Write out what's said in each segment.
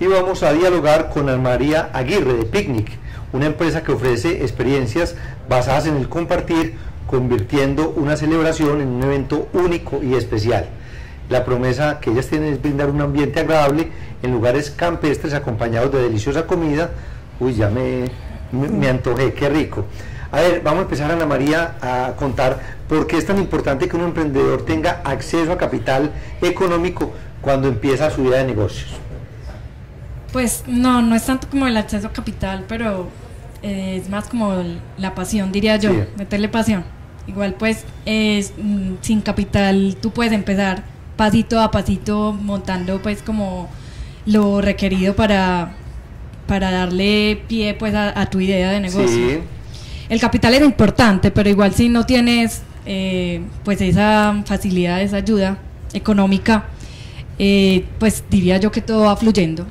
y vamos a dialogar con Ana María Aguirre de Picnic, una empresa que ofrece experiencias basadas en el compartir, convirtiendo una celebración en un evento único y especial. La promesa que ellas tienen es brindar un ambiente agradable en lugares campestres acompañados de deliciosa comida. Uy, ya me, me, antojé, qué rico. A ver, vamos a empezar, Ana María, a contar por qué es tan importante que un emprendedor tenga acceso a capital económico cuando empieza su vida de negocios. Pues no, no es tanto como el acceso a capital, pero eh, es más como la pasión, diría yo, Sí. meterle pasión. Igual pues es, mm, sin capital tú puedes empezar pasito a pasito montando pues como lo requerido para, para darle pie pues a, a tu idea de negocio. Sí, El capital es importante, pero igual si no tienes eh, pues esa facilidad, esa ayuda económica, eh, pues diría yo que todo va fluyendo.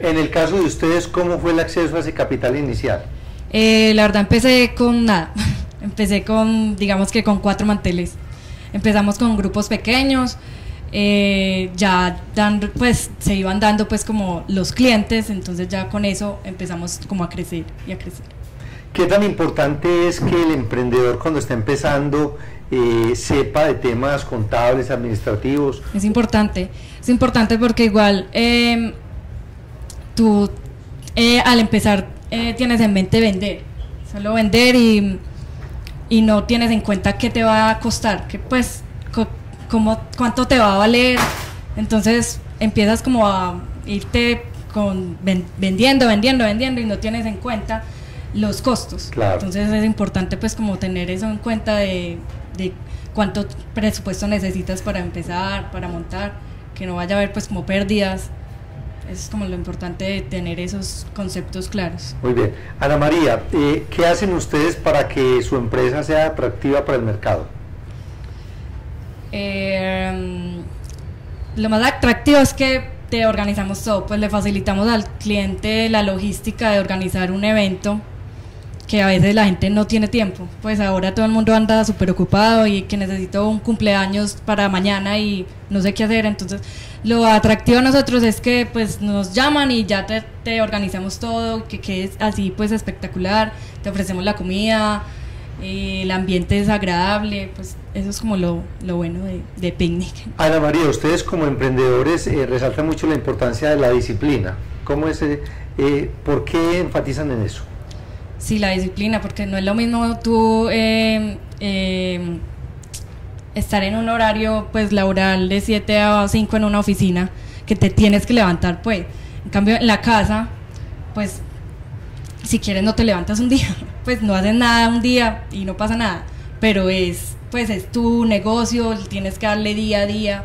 En el caso de ustedes, ¿cómo fue el acceso a ese capital inicial? Eh, la verdad empecé con nada, empecé con, digamos que con cuatro manteles. Empezamos con grupos pequeños, eh, ya dando, pues se iban dando pues como los clientes, entonces ya con eso empezamos como a crecer y a crecer. ¿Qué tan importante es que el emprendedor cuando está empezando eh, sepa de temas contables, administrativos? Es importante, es importante porque igual eh, tú eh, al empezar eh, tienes en mente vender, solo vender y, y no tienes en cuenta qué te va a costar, que pues co- cómo, cuánto te va a valer, entonces empiezas como a irte con ven- vendiendo, vendiendo, vendiendo y no tienes en cuenta los costos. Claro. Entonces es importante pues como tener eso en cuenta de, de cuánto presupuesto necesitas para empezar, para montar, que no vaya a haber pues como pérdidas. Es como lo importante de tener esos conceptos claros. Muy bien. Ana María, eh, ¿qué hacen ustedes para que su empresa sea atractiva para el mercado? Eh, lo más atractivo es que te organizamos todo, pues le facilitamos al cliente la logística de organizar un evento que a veces la gente no tiene tiempo. Pues ahora todo el mundo anda súper ocupado y que necesito un cumpleaños para mañana y no sé qué hacer. Entonces, lo atractivo a nosotros es que pues nos llaman y ya te, organizamos todo, que quede así pues espectacular, te ofrecemos la comida, eh, el ambiente es agradable, pues eso es como lo, lo bueno de, de Picnic. Ana María, ustedes como emprendedores eh, resaltan mucho la importancia de la disciplina. ¿Cómo es, eh, eh, ¿Por qué enfatizan en eso? Sí, la disciplina, porque no es lo mismo tú eh, estar en un horario pues laboral de 7 a 5 en una oficina que te tienes que levantar pues. En cambio en la casa, pues si quieres no te levantas un día, pues no haces nada un día y no pasa nada, pero es pues es tu negocio, tienes que darle día a día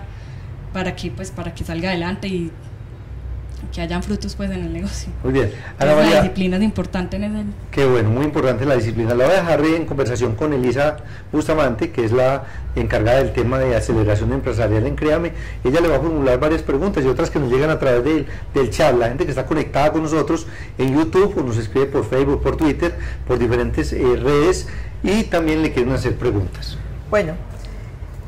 para que pues para que salga adelante y que hayan frutos pues en el negocio. Muy bien. Ana Entonces, la María, disciplina es importante en ese Qué bueno, muy importante la disciplina. La voy a dejar en conversación con Elisa Bustamante, que es la encargada del tema de aceleración empresarial en Créame. Ella le va a formular varias preguntas y otras que nos llegan a través del, del chat. La gente que está conectada con nosotros en YouTube o nos escribe por Facebook, por Twitter, por diferentes eh, redes y también le quieren hacer preguntas. Bueno,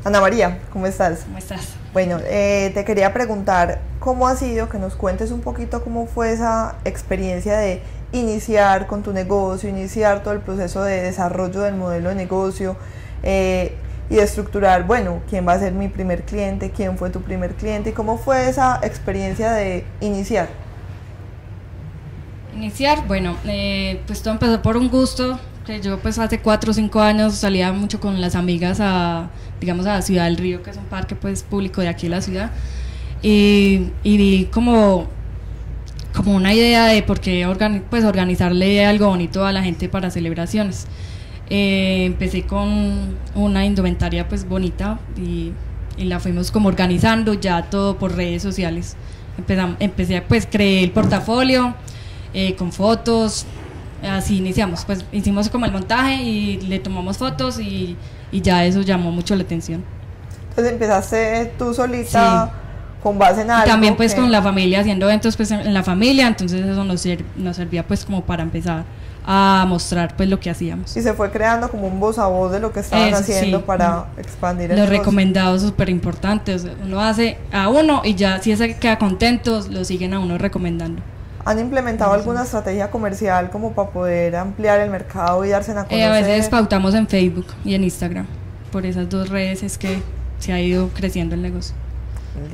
Ana María, ¿cómo estás? ¿Cómo estás? Bueno, eh, te quería preguntar cómo ha sido, que nos cuentes un poquito cómo fue esa experiencia de iniciar con tu negocio, iniciar todo el proceso de desarrollo del modelo de negocio eh, y de estructurar, bueno, quién va a ser mi primer cliente, quién fue tu primer cliente y cómo fue esa experiencia de iniciar. Iniciar, bueno, eh, pues todo empezó por un gusto, que yo pues hace cuatro o cinco años salía mucho con las amigas a, digamos, a Ciudad del Río, que es un parque pues público de aquí de la ciudad, y, y vi como, como una idea de por qué organi- pues organizarle algo bonito a la gente para celebraciones. Eh, empecé con una indumentaria pues bonita y, y la fuimos como organizando ya todo por redes sociales. Empezam- empecé, pues creé el portafolio eh, con fotos, así iniciamos, pues hicimos como el montaje y le tomamos fotos y, y ya eso llamó mucho la atención. Entonces empezaste tú solita con base en algo. Y también pues que- con la familia, haciendo eventos pues en la familia, entonces eso nos, sir- nos servía pues como para empezar a mostrar pues lo que hacíamos. Y se fue creando como un voz a voz de lo que estaban Eso, haciendo sí. para expandir el Los negocio. recomendados súper importantes. Uno hace a uno y ya si ese queda contento, lo siguen a uno recomendando. ¿Han implementado alguna estrategia comercial como para poder ampliar el mercado y darse a conocer? Eh, a veces pautamos en Facebook y en Instagram. Por esas dos redes es que se ha ido creciendo el negocio.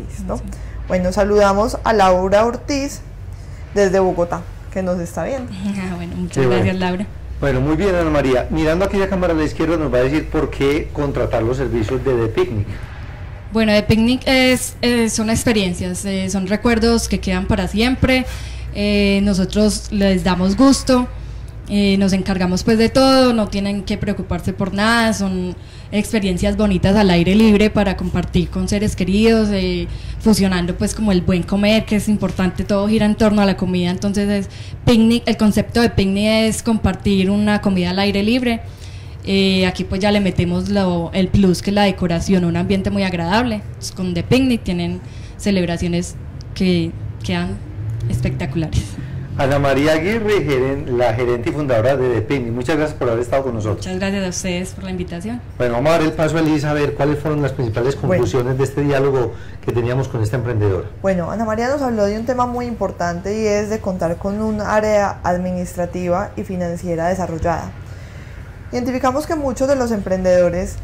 Listo. Bueno, saludamos a Laura Ortiz desde Bogotá, que nos está viendo. Ah, bueno, muchas bueno. gracias Laura. Bueno, muy bien, Ana María. Mirando aquella cámara a la izquierda nos va a decir por qué contratar los servicios de The Picnic. Bueno, de Picnic es, eh, son experiencias, eh, son recuerdos que quedan para siempre. Eh, nosotros les damos gusto, eh, nos encargamos pues de todo, no tienen que preocuparse por nada, son experiencias bonitas al aire libre para compartir con seres queridos, eh, fusionando pues como el buen comer, que es importante, todo gira en torno a la comida, entonces es picnic, el concepto de picnic es compartir una comida al aire libre. Eh, aquí pues ya le metemos lo- el plus que es la decoración, un ambiente muy agradable. Pues, con The Picnic tienen celebraciones que quedan espectaculares. Ana María Aguirre, geren- la gerente y fundadora de The Picnic. Muchas gracias por haber estado con nosotros. Muchas gracias a ustedes por la invitación. Bueno, vamos a dar el paso a Elisa a ver cuáles fueron las principales conclusiones de este diálogo que teníamos con esta emprendedora. Bueno, Ana María nos habló de un tema muy importante y es de contar con un área administrativa y financiera desarrollada. Identificamos que muchos de los emprendedores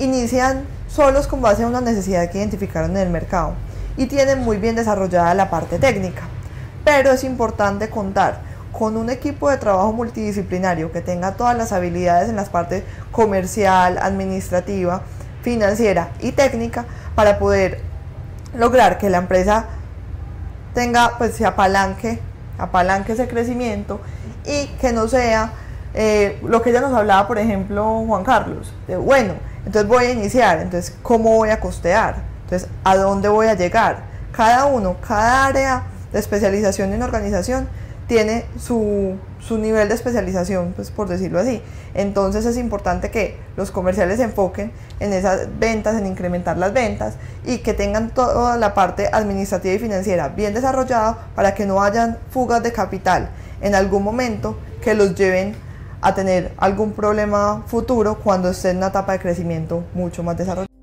inician solos con base a una necesidad que identificaron en el mercado y tienen muy bien desarrollada la parte técnica, pero es importante contar con un equipo de trabajo multidisciplinario que tenga todas las habilidades en las partes comercial, administrativa, financiera y técnica para poder lograr que la empresa tenga, pues se apalanque, apalanque ese crecimiento y que no sea eh, lo que ella nos hablaba, por ejemplo, Juan Carlos, de, bueno, entonces voy a iniciar, entonces, ¿cómo voy a costear? Entonces, ¿a dónde voy a llegar? Cada uno, cada área de especialización en organización tiene su, su nivel de especialización, pues por decirlo así. Entonces es importante que los comerciales se enfoquen en esas ventas, en incrementar las ventas y que tengan toda la parte administrativa y financiera bien desarrollada para que no hayan fugas de capital en algún momento que los lleven a tener algún problema futuro cuando estén en una etapa de crecimiento mucho más desarrollada.